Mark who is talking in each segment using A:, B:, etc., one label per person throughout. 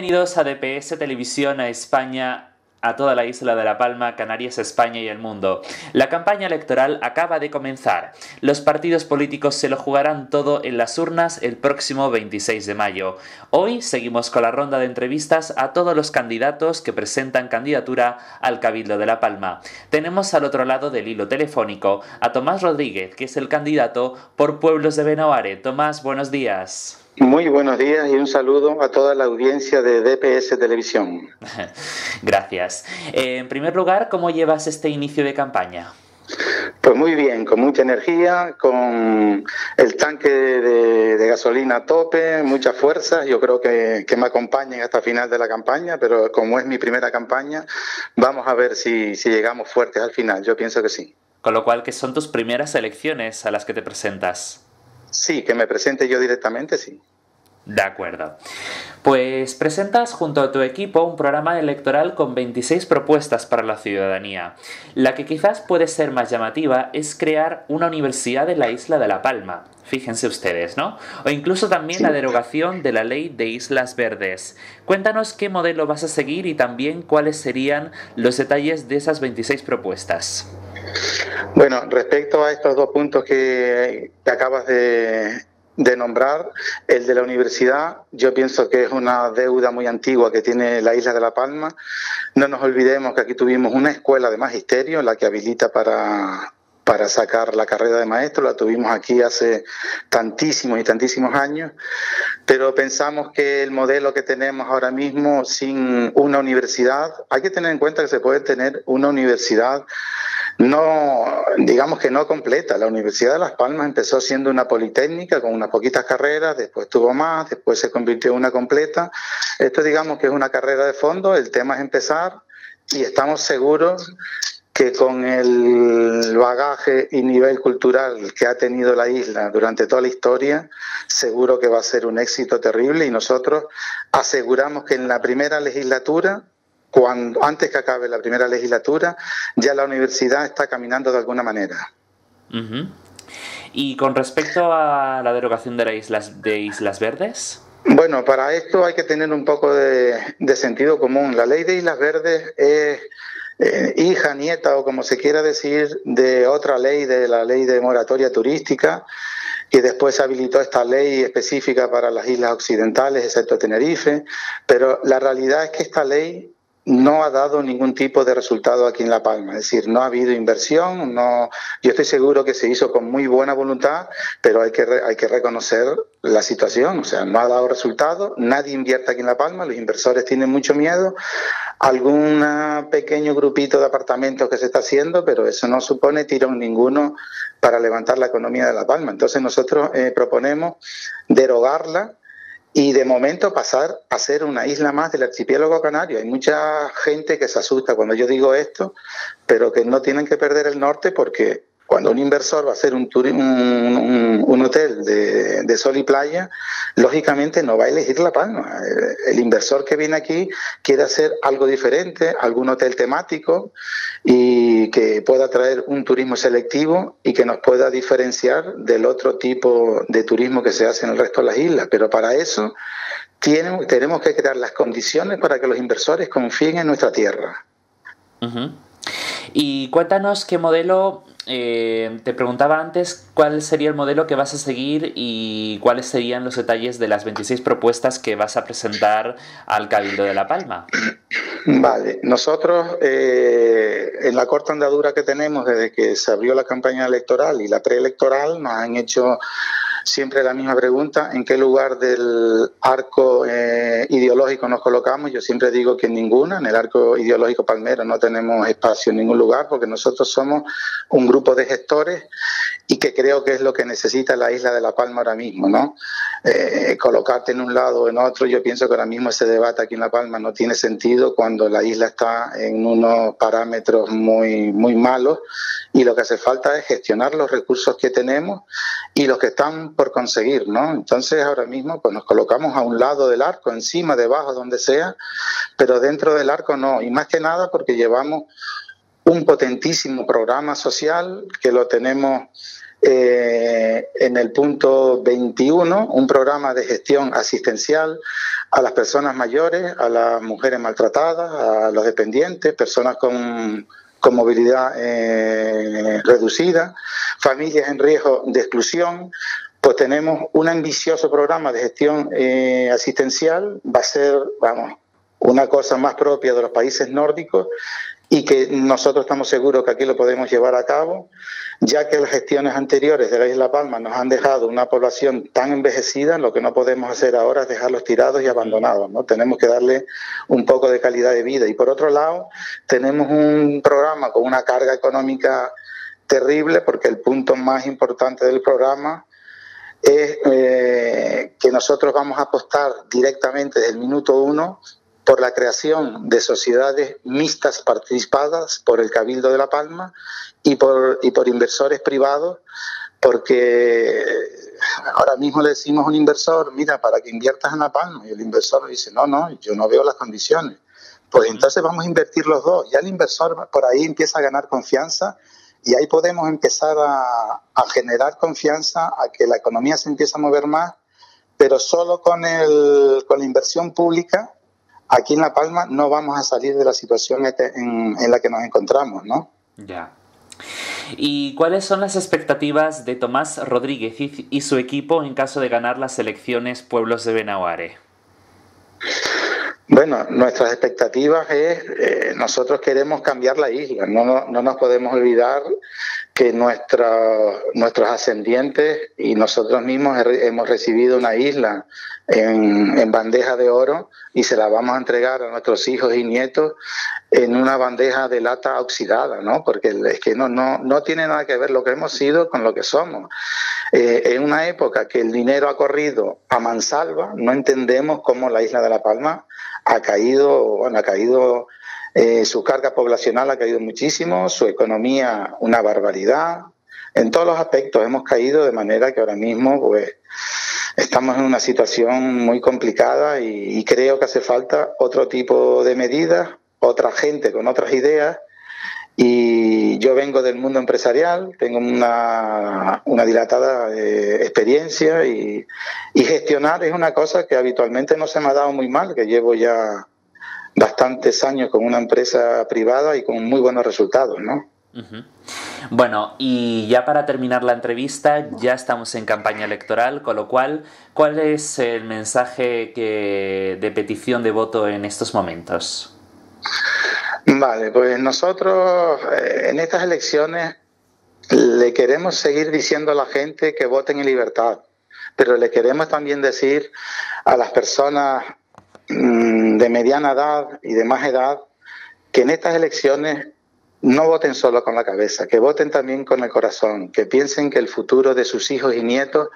A: Bienvenidos a DPS Televisión a España a toda la isla de La Palma, Canarias, España y el mundo. La campaña electoral acaba de comenzar. Los partidos políticos se lo jugarán todo en las urnas el próximo 26 de mayo. Hoy seguimos con la ronda de entrevistas a todos los candidatos que presentan candidatura al Cabildo de La Palma. Tenemos al otro lado del hilo telefónico a Tomás Rodríguez, que es el candidato por Pueblos de Benaoare. Tomás, buenos días.
B: Muy buenos días y un saludo a toda la audiencia de DPS Televisión.
A: Gracias. En primer lugar, ¿cómo llevas este inicio de campaña?
B: Pues muy bien, con mucha energía, con el tanque de, gasolina a tope, mucha fuerza. Yo creo que, me acompañen hasta el final de la campaña, pero como es mi primera campaña, vamos a ver si, si llegamos fuertes al final. Yo pienso que sí.
A: Con lo cual, que son tus primeras elecciones a las que te presentas.
B: Sí, que me presente yo directamente, sí.
A: De acuerdo. Pues presentas junto a tu equipo un programa electoral con 26 propuestas para la ciudadanía. La que quizás puede ser más llamativa es crear una universidad en la isla de La Palma. Fíjense ustedes, ¿no? O incluso también la derogación de la ley de Islas Verdes. Cuéntanos qué modelo vas a seguir y también cuáles serían los detalles de esas 26 propuestas.
B: Bueno, respecto a estos dos puntos que, acabas de, de nombrar, el de la universidad, yo pienso que es una deuda muy antigua que tiene la isla de La Palma. No nos olvidemos que aquí tuvimos una escuela de magisterio, la que habilita para, para sacar la carrera de maestro, la tuvimos aquí hace tantísimos y tantísimos años, pero pensamos que el modelo que tenemos ahora mismo sin una universidad, hay que tener en cuenta que se puede tener una universidad no, digamos que no completa. La Universidad de Las Palmas empezó siendo una politécnica con unas poquitas carreras, después tuvo más, después se convirtió en una completa. Esto digamos que es una carrera de fondo, el tema es empezar y estamos seguros que con el bagaje y nivel cultural que ha tenido la isla durante toda la historia, seguro que va a ser un éxito terrible y nosotros aseguramos que en la primera legislatura cuando, antes que acabe la primera legislatura, ya la universidad está caminando de alguna manera.
A: Y con respecto a la derogación de, las islas, de Islas Verdes.
B: Bueno, para esto hay que tener un poco de, sentido común. La ley de Islas Verdes es eh, hija, nieta o como se quiera decir, de otra ley, de la ley de moratoria turística, y después se habilitó esta ley específica para las islas occidentales, excepto Tenerife, pero la realidad es que esta ley no ha dado ningún tipo de resultado aquí en La Palma. Es decir, no ha habido inversión, no, yo estoy seguro que se hizo con muy buena voluntad, pero hay que, hay que reconocer la situación. O sea, no ha dado resultado, nadie invierte aquí en La Palma, los inversores tienen mucho miedo, algún pequeño grupito de apartamentos que se está haciendo, pero eso no supone tirón ninguno para levantar la economía de La Palma. Entonces nosotros eh, proponemos derogarla y de momento pasar a ser una isla más del archipiélago canario. Hay mucha gente que se asusta cuando yo digo esto, pero que no tienen que perder el norte porque cuando un inversor va a hacer un, un, hotel de, sol y playa, lógicamente no va a elegir La Palma. El, inversor que viene aquí quiere hacer algo diferente, algún hotel temático y que pueda traer un turismo selectivo y que nos pueda diferenciar del otro tipo de turismo que se hace en el resto de las islas. Pero para eso tenemos que crear las condiciones para que los inversores confíen en nuestra tierra.
A: Y cuéntanos qué modelo, eh, te preguntaba antes cuál sería el modelo que vas a seguir y cuáles serían los detalles de las 26 propuestas que vas a presentar al Cabildo de La Palma.
B: Vale, nosotros eh, en la corta andadura que tenemos desde que se abrió la campaña electoral y la preelectoral nos han hecho siempre la misma pregunta, ¿en qué lugar del arco eh, ideológico nos colocamos? Yo siempre digo que en ninguna, en el arco ideológico palmero no tenemos espacio en ningún lugar porque nosotros somos un grupo de gestores y que creo que es lo que necesita la isla de La Palma ahora mismo, ¿no? Eh, colocarte en un lado o en otro, yo pienso que ahora mismo ese debate aquí en La Palma no tiene sentido cuando la isla está en unos parámetros muy, muy malos y lo que hace falta es gestionar los recursos que tenemos y los que están por conseguir, ¿no? Entonces ahora mismo pues nos colocamos a un lado del arco, encima, debajo, donde sea, pero dentro del arco no, y más que nada porque llevamos un potentísimo programa social que lo tenemos eh, en el punto 21, un programa de gestión asistencial a las personas mayores, a las mujeres maltratadas, a los dependientes, personas con, movilidad eh, reducida, familias en riesgo de exclusión, pues tenemos un ambicioso programa de gestión eh, asistencial, va a ser, vamos, una cosa más propia de los países nórdicos y que nosotros estamos seguros que aquí lo podemos llevar a cabo, ya que las gestiones anteriores de la Isla Palma nos han dejado una población tan envejecida, lo que no podemos hacer ahora es dejarlos tirados y abandonados, ¿no? Tenemos que darle un poco de calidad de vida. Y por otro lado, tenemos un programa con una carga económica terrible, porque el punto más importante del programa es eh, que nosotros vamos a apostar directamente desde el minuto uno por la creación de sociedades mixtas participadas por el Cabildo de La Palma y por, y por inversores privados, porque ahora mismo le decimos a un inversor, mira, para que inviertas en La Palma, y el inversor dice, no, no, yo no veo las condiciones. Pues entonces vamos a invertir los dos. Ya el inversor por ahí empieza a ganar confianza y ahí podemos empezar a, generar confianza, a que la economía se empiece a mover más, pero solo con, el, con la inversión pública, aquí en La Palma no vamos a salir de la situación en, en la que nos encontramos, ¿no?
A: Ya. ¿Y cuáles son las expectativas de Tomás Rodríguez y su equipo en caso de ganar las elecciones Pueblos de Benahuare?
B: Bueno, nuestras expectativas es, eh, nosotros queremos cambiar la isla, no, no, nos podemos olvidar que nuestra, nuestros ascendientes y nosotros mismos hemos recibido una isla en, bandeja de oro y se la vamos a entregar a nuestros hijos y nietos en una bandeja de lata oxidada, ¿no? Porque es que no, no, no tiene nada que ver lo que hemos sido con lo que somos. Eh, en una época que el dinero ha corrido a mansalva, no entendemos cómo la isla de La Palma ha caído, bueno, ha caído, eh, su carga poblacional ha caído muchísimo, su economía una barbaridad. En todos los aspectos hemos caído de manera que ahora mismo pues, estamos en una situación muy complicada y, y creo que hace falta otro tipo de medidas, otra gente con otras ideas y yo vengo del mundo empresarial, tengo una, una dilatada eh, experiencia y, gestionar es una cosa que habitualmente no se me ha dado muy mal, que llevo ya bastantes años con una empresa privada y con muy buenos resultados, ¿no?
A: Bueno, y ya para terminar la entrevista, ya estamos en campaña electoral, con lo cual, ¿cuál es el mensaje que, de petición de voto en estos momentos?
B: Vale, pues nosotros eh, en estas elecciones le queremos seguir diciendo a la gente que voten en libertad, pero le queremos también decir a las personas de mediana edad y de más edad que en estas elecciones no voten solo con la cabeza, que voten también con el corazón, que piensen que el futuro de sus hijos y nietos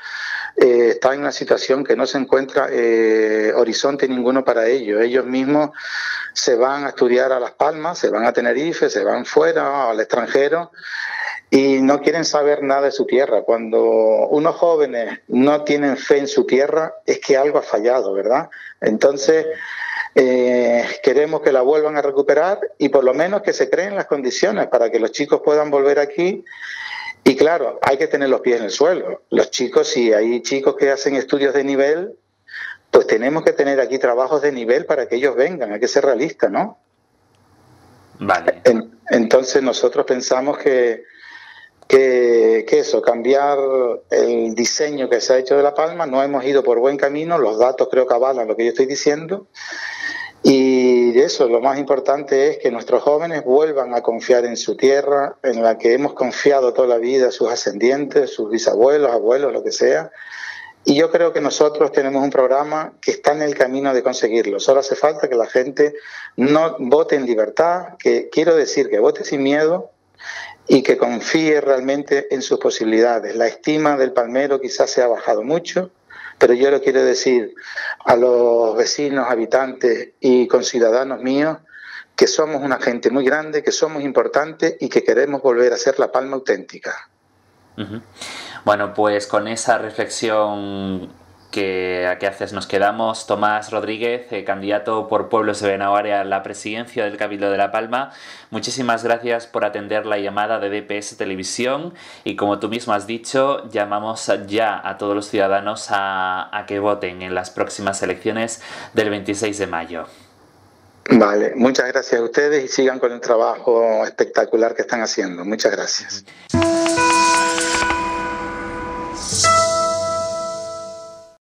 B: eh, está en una situación que no se encuentra eh, horizonte ninguno para ellos. Ellos mismos se van a estudiar a Las Palmas, se van a Tenerife, se van fuera, al extranjero, y no quieren saber nada de su tierra. Cuando unos jóvenes no tienen fe en su tierra, es que algo ha fallado, ¿verdad? Entonces, eh, queremos que la vuelvan a recuperar y por lo menos que se creen las condiciones para que los chicos puedan volver aquí. Y claro, hay que tener los pies en el suelo. Los chicos, si hay chicos que hacen estudios de nivel, pues tenemos que tener aquí trabajos de nivel para que ellos vengan, hay que ser realistas, ¿no?
A: Vale.
B: entonces nosotros pensamos que, que, eso, cambiar el diseño que se ha hecho de La Palma, no hemos ido por buen camino, los datos creo que avalan lo que yo estoy diciendo, y eso, lo más importante es que nuestros jóvenes vuelvan a confiar en su tierra, en la que hemos confiado toda la vida, sus ascendientes, sus bisabuelos, abuelos, lo que sea, y yo creo que nosotros tenemos un programa que está en el camino de conseguirlo. Solo hace falta que la gente no vote en libertad, que quiero decir que vote sin miedo y que confíe realmente en sus posibilidades. La estima del palmero quizás se ha bajado mucho, pero yo lo quiero decir a los vecinos, habitantes y conciudadanos míos que somos una gente muy grande, que somos importantes y que queremos volver a ser la palma auténtica.
A: Bueno, pues con esa reflexión que a qué haces nos quedamos. Tomás Rodríguez, eh, candidato por Pueblos de Benaguaria a la presidencia del Cabildo de La Palma. Muchísimas gracias por atender la llamada de DPS Televisión y como tú mismo has dicho, llamamos ya a todos los ciudadanos a, a que voten en las próximas elecciones del 26 de mayo.
B: Vale, muchas gracias a ustedes y sigan con el trabajo espectacular que están haciendo. Muchas gracias.